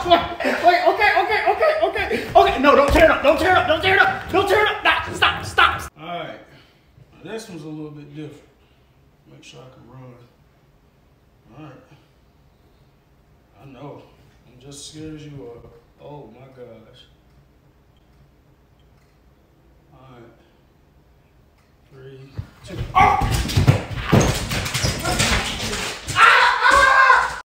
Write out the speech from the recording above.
Stop! Wait, wait, okay, okay, okay, okay. Okay, no, don't tear it up, don't tear it up, don't tear it up, don't tear it up. Nah, stop, stop. All right, now, this one's a little bit different. Make sure I can run. All right. I know, I'm just as scared as you are. Oh my gosh. All right, three.